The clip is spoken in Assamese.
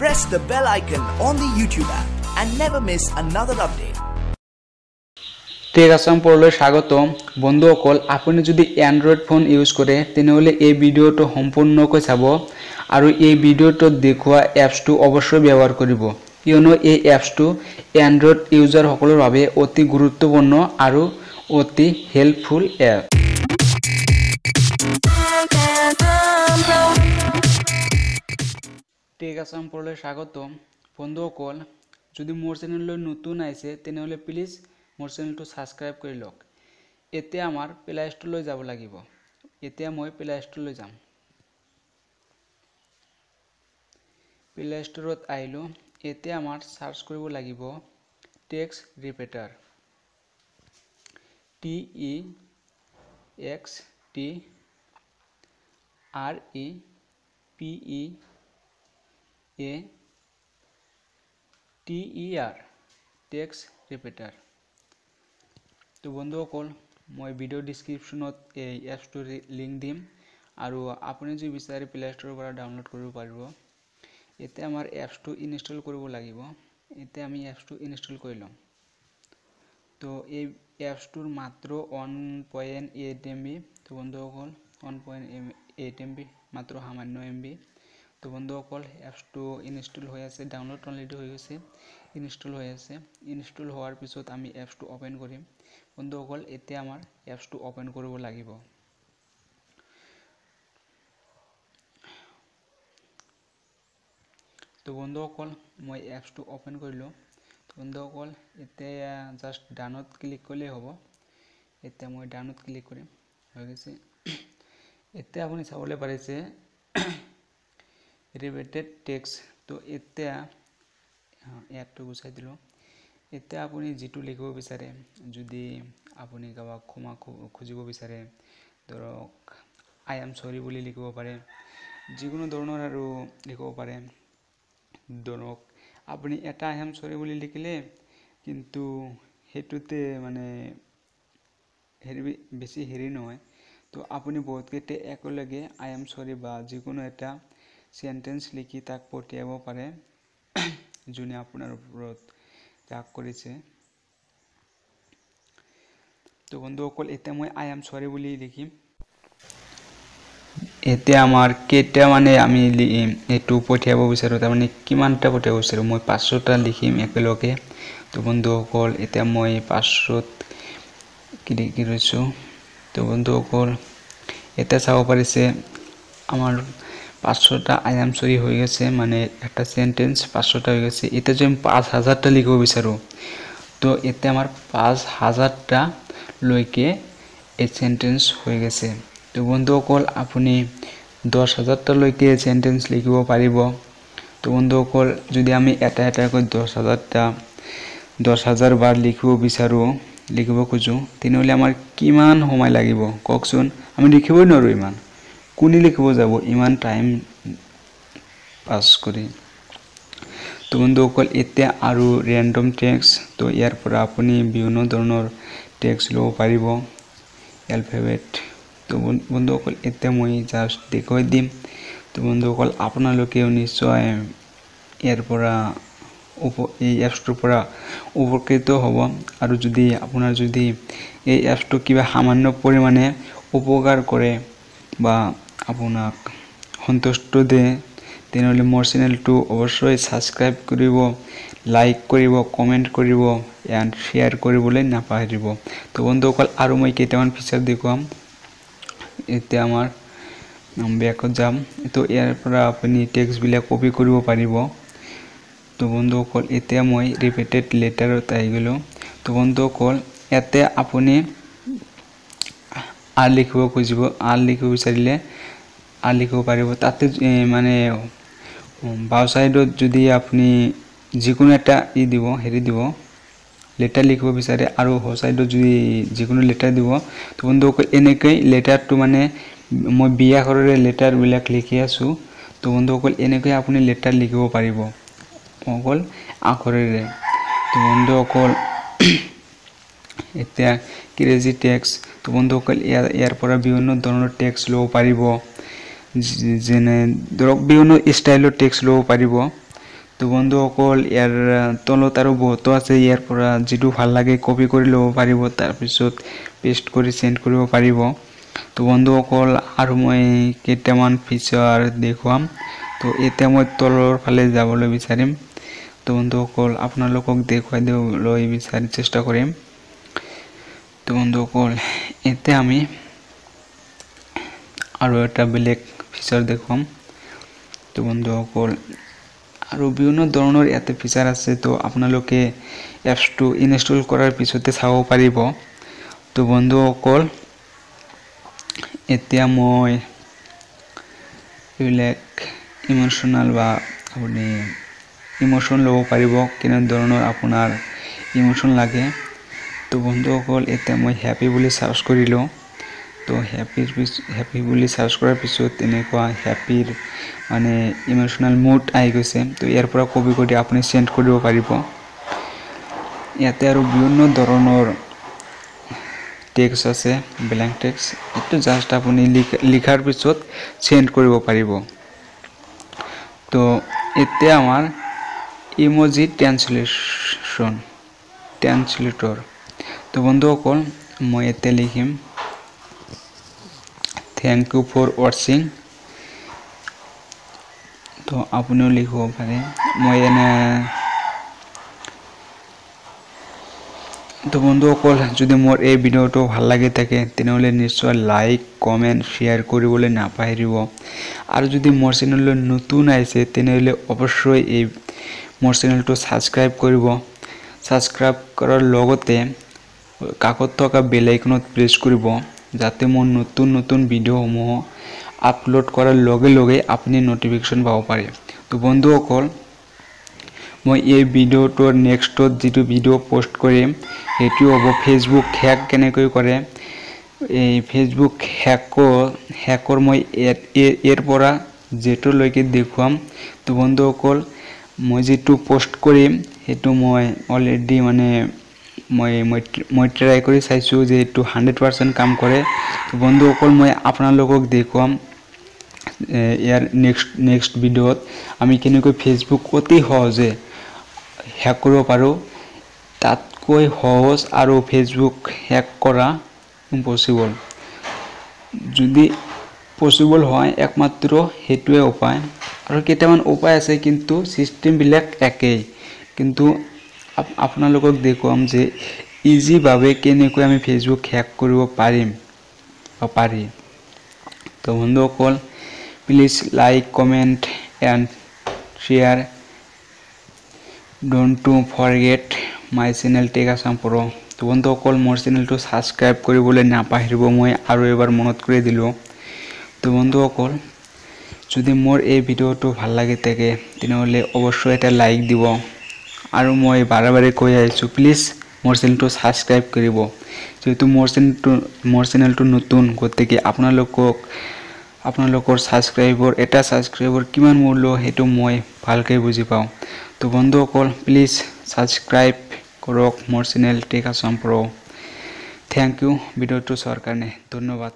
press the bell icon on the YouTube app and never miss another update. Tech Assam পৰলৈ স্বাগতম। বন্ধুসকল আপুনি যদি এণ্ড্ৰইড ফোন ইউজ কৰে, তেনেহ'লে এই ভিডিঅ'টো সম্পূৰ্ণকৈ চাব আৰু এই ভিডিঅ'টোত দেখুওৱা এপছটো অৱশ্যই ব্যৱহাৰ কৰিব। কিয়নো এই এপছটো এণ্ড্ৰইড ইউজাৰসকলৰ বাবে অতি গুৰুত্বপূৰ্ণ আৰু অতি হেল্পফুল এপ টেক আসাম পৰলৈ স্বাগতম বন্ধুসকল যদি মোৰ চেনেললৈ নতুন আহিছে, তেনেহ'লে প্লিজ মোৰ চেনেলটো ছাবস্ক্ৰাইব কৰি লওক। এতিয়া আমাৰ প্লে ষ্ট'ৰলৈ যাব লাগিব। এতিয়া মই প্লে ষ্ট'ৰলৈ যাম। প্লে ষ্ট'ৰত আহিলোঁ। এতিয়া আমাৰ চাৰ্চ কৰিব লাগিব text repeater T E X T R E P E A T E R text repeater তো বন্ধুসকল মই ভিডিঅ' ডিছক্ৰিপশ্যনত এই এপছটোৰ লিংক দিম, আৰু আপুনি যদি বিচাৰে প্লে ষ্ট'ৰৰ পৰা ডাউনলোড কৰিব পাৰিব এতিয়া আমাৰ এপছটো ইনষ্টল কৰিব লাগিব এতিয়া আমি এপছটো ইনষ্টল কৰি ল'ম। তো এই এপছটোৰ মাত্ৰ one point eight M B তো বন্ধুসকল one point eight M B মাত্ৰ সামান্য এম বি তো বন্ধুসকল এপছটো ইনষ্টল হৈ আছে ডাউনলোড অলৰেডি হৈ গৈছে ইনষ্টল হৈ আছে। ইনষ্টল হোৱাৰ পিছত আমি এপছটো অ'পেন কৰিম। বন্ধুসকল এতিয়া আমাৰ এপছটো অ'পেন কৰিব লাগিব। তো বন্ধুসকল মই এপছটো অ'পেন কৰিলোঁ। বন্ধুসকল এতিয়া জাষ্ট ডানত ক্লিক কৰিলেই হ'ব। এতিয়া মই ডানত ক্লিক কৰিম। হৈ গৈছে। এতিয়া আপুনি চাবলৈ পাৰিছে ৰিলেটেড টেক্স তো এতিয়া এপটো গুচাই দিলোঁ। এতিয়া আপুনি যিটো লিখিব বিচাৰে যদি আপুনি কাৰোবাক ক্ষমা খুজিব বিচাৰে ধৰক আই এম চৰি বুলি লিখিব পাৰে যিকোনো ধৰণৰ আৰু লিখিব পাৰে। ধৰক আপুনি এটা আই এম চৰি বুলি লিখিলে কিন্তু সেইটোতে মানে হেৰি বেছি হেৰি নহয়। তো আপুনি বহুতকেইটা একেলগে আই এম চৰি বা যিকোনো এটা চেণ্টেঞ্চ লিখি তাক পঠিয়াব পাৰে। যোনে আপোনাৰ ওপৰত ৰাগ কৰিছে। তো বন্ধুসকল এতিয়া মই আই এম চৰি বুলি লিখিম এতিয়া আমাৰ কেইটা মানে আমি এইটো পঠিয়াব বিচাৰোঁ তাৰমানে কিমানটা পঠিয়াব বিচাৰোঁ মই পাঁচশটা লিখিম একেলগে। তো বন্ধুসকল এতিয়া মই পাঁচশত লিখি ৰৈছোঁ তো বন্ধুসকল এতিয়া চাব পাৰিছে আমাৰ পাঁচশটা আই চৰি হৈ গৈছে মানে একটা চেণ্টেঞ্চ পাঁচশটা হৈ গৈছে। এতিয়া যদি আমি পাঁচ হাজাৰটা লিখিব বিচাৰোঁ তো এতিয়া আমাৰ পাঁচ হাজাৰটা লৈকে এই চেণ্টেঞ্চ হৈ গৈছে। তো বন্ধুসকল আপুনি দহ হাজাৰটালৈকে চেণ্টেঞ্চ লিখিব পাৰিব। তো বন্ধুসকল যদি আমি এটা এটাকৈ দহ হাজাৰটা দহ হাজাৰ বাৰ লিখিব বিচাৰোঁ লিখিব খোজোঁ তেনেহ'লে আমাৰ কিমান সময় লাগিব? কওকচোন আমি লিখিবই নোৱাৰোঁ ইমান। কোনে লিখিব যাব ইমান টাইম পাছ কৰি। তো বন্ধুসকল এতিয়া আৰু ৰেণ্ডম টেক্স তো ইয়াৰ পৰা আপুনি বিভিন্ন ধৰণৰ টেক্স ল'ব পাৰিব এলফেবেট তো বন্ধুসকল এতিয়া মই জাষ্ট দেখুৱাই দিম। তো বন্ধুসকল আপোনালোকেও নিশ্চয় ইয়াৰ পৰা উপ এই এপছটোৰ পৰা উপকৃত হ'ব। আৰু যদি আপোনাৰ যদি এই এপছটো কিবা সামান্য পৰিমাণে উপকাৰ কৰে বা আপোনাক সন্তুষ্ট দিয়ে তেনেহ'লে মোৰ চেনেলটো অৱশ্যই ছাবস্ক্ৰাইব কৰিব লাইক কৰিব কমেণ্ট কৰিব এণ্ড শ্বেয়াৰ কৰিবলৈ নাপাহৰিব। তো বন্ধুসকল আৰু মই কেইটামান ফিচাৰ দেখুৱাম। এতিয়া আমাৰ বেকত যাম। তো ইয়াৰ পৰা আপুনি টেক্সবিলাক কপি কৰিব পাৰিব। তো বন্ধুসকল এতিয়া মই ৰিপিটেড লেটাৰত আহি গ'লোঁ। তো বন্ধুসকল ইয়াতে আপুনি আৰ লিখিব খুজিব। আৰ লিখিব বিচাৰিলে লিখিব পাৰিব। তাতে মানে বাও ছাইডত যদি আপুনি যিকোনো এটা ই দিব হেৰি দিব লেটাৰ লিখিব বিচাৰে আৰু সো ছাইডত যদি যিকোনো লেটাৰ দিব তো বন্ধুসকল এনেকৈ লেটাৰটো মানে মই বি আখৰেৰে লেটাৰবিলাক লিখি আছোঁ তো বন্ধুসকল এনেকৈ আপুনি লেটাৰ লিখিব পাৰিব। অকল আখৰেৰে। তো বন্ধুসকল এতিয়া ক্ৰেজি টেক্স তো বন্ধুসকল ইয়াৰ ইয়াৰ পৰা বিভিন্ন ধৰণৰ টেক্স ল'ব পাৰিব। যেনে ধৰক বিভিন্ন ষ্টাইলৰ টেক্স ল'ব পাৰিব। তো বন্ধুসকল ইয়াৰ তলত আৰু বহুতো আছে। ইয়াৰ পৰা যিটো ভাল লাগে কপি কৰি ল'ব পাৰিব তাৰপিছত পেষ্ট কৰি চেণ্ড কৰিব পাৰিব। তো বন্ধুসকল আৰু মই কেইটামান ফিচাৰ দেখুৱাম। তো এতিয়া মই তলৰ ফালে যাবলৈ বিচাৰিম। তো বন্ধুসকল আপোনালোকক দেখুৱাই দিবলৈ বিচাৰি চেষ্টা কৰিম। তো বন্ধুসকল এতিয়া আমি আৰু এটা বেলেগ ফিচাৰ দেখুৱাম তো বন্ধুসকল আৰু বিভিন্ন ধৰণৰ ইয়াতে ফিচাৰ আছে, তো আপোনালোকে এপছটো ইনষ্টল কৰাৰ পিছতে চাব পাৰিব। তো বন্ধুসকল এতিয়া মই এইবিলাক ইম'শ্যনেল বা আপুনি ইম'শ্যন ল'ব পাৰিব কেনেধৰণৰ আপোনাৰ ইম'শ্যন লাগে। তো বন্ধুসকল এতিয়া মই হেপী বুলি চাৰ্চ কৰিলোঁ। তো পিছ হেপী বুলি চাৰ্চ কৰাৰ পিছত এনেকুৱা হেপীৰ মানে ইম'শ্যনেল মুড আহি গৈছে। তো ইয়াৰ পৰা কপি কৰি আপুনি চেণ্ড কৰিব পাৰিব। ইয়াতে আৰু বিভিন্ন ধৰণৰ টেক্স আছে ব্লেংক টেক্স এইটো জাষ্ট আপুনি লিখাৰ পিছত চেণ্ড কৰিব পাৰিব। তো এতিয়া আমাৰ ইমজি ট্ৰেন্সলেশ্যন ট্ৰেন্সলেটৰ তো বন্ধুসকল মই এতিয়া লিখিম। থেংক ইউ ফৰ ৱাচিং তো আপুনিও লিখিব পাৰে। মই এনে তো বন্ধুসকল যদি মোৰ এই ভিডিঅ'টো ভাল লাগি থাকে তেনেহ'লে নিশ্চয় লাইক কমেণ্ট শ্বেয়াৰ কৰিবলৈ নাপাহৰিব। আৰু যদি মোৰ চেনেললৈ নতুন আহিছে তেনেহ'লে অৱশ্যই এই মোৰ চেনেলটো ছাবস্ক্ৰাইব কৰিব। ছাবস্ক্ৰাইব কৰাৰ লগতে কাষত থকা বেল আইকনত প্ৰেছ কৰিব। যাতে মোৰ নতুন নতুন ভিডিঅ'সমূহ আপলোড কৰাৰ লগে লগে আপুনি নটিফিকেশ্যন পাব পাৰে। তো বন্ধুসকল মই এই ভিডিঅ'টোৰ নেক্সটত যিটো ভিডিঅ' পষ্ট কৰিম সেইটো হ'ব ফেচবুক হেক কেনেকৈ কৰে। এই ফেচবুক হেকৰ হেকৰ মই ইয়াৰ পৰা জেটোলৈকে দেখুৱাম। তো বন্ধুসকল মই যিটো পষ্ট কৰিম সেইটো মই অলৰেডি মানে মই মই ট্ৰাই কৰি চাইছোঁ যে এইটো হাণ্ড্ৰেড পাৰ্চেণ্ট কাম কৰে। বন্ধুসকল মই আপোনালোকক দেখুৱাম ইয়াৰ নেক্সট নেক্সট ভিডিঅ'ত আমি কেনেকৈ ফেচবুক অতি সহজে হেক কৰিব পাৰোঁ তাতকৈ সহজ আৰু ফেচবুক হেক কৰা ইম্পচিবল যদি পচিবল হয় একমাত্ৰ সেইটোৱে উপায়। আৰু কেইটামান উপায় আছে কিন্তু ছিষ্টেমবিলাক একেই। কিন্তু আপোনালোকক দেখুৱাম যে ইজিভাৱে কেনেকৈ আমি ফেচবুক হেক কৰিব পাৰিম পাৰি। তো বন্ধুসকল please like comment and share don't to forget my channel tech Assam pro' তো বন্ধুসকল মোৰ চেনেলটো ছাবস্ক্ৰাইব কৰিবলৈ নাপাহৰিব মই আৰু এবাৰ মনত কৰি দিলোঁ। তো বন্ধুসকল যদি মোৰ এই ভিডিঅ'টো ভাল লাগি থাকে তেনেহ'লে অৱশ্যই এটা লাইক দিব। আৰু মই বাৰে বাৰে কৈ আহিছোঁ প্লিজ মোৰ চেনেলটো ছাবস্ক্ৰাইব কৰিব। যিহেতু মোৰ চেনেলটো মোৰ চেনেলটো নতুন গতিকে আপোনালোকক আপোনালোকৰ ছাবস্ক্ৰাইবৰ এটা ছাবস্ক্ৰাইবৰ কিমান মূল্য সেইটো মই ভালকৈ বুজি পাওঁ। তো বন্ধুসকল প্লিজ ছাবস্ক্ৰাইব কৰক মোৰ channel tech Assam pro' thank you ভিডিঅ'টো চোৱাৰ কাৰণে। ধন্যবাদ।